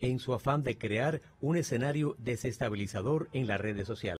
en su afán de crear un escenario desestabilizador en las redes sociales.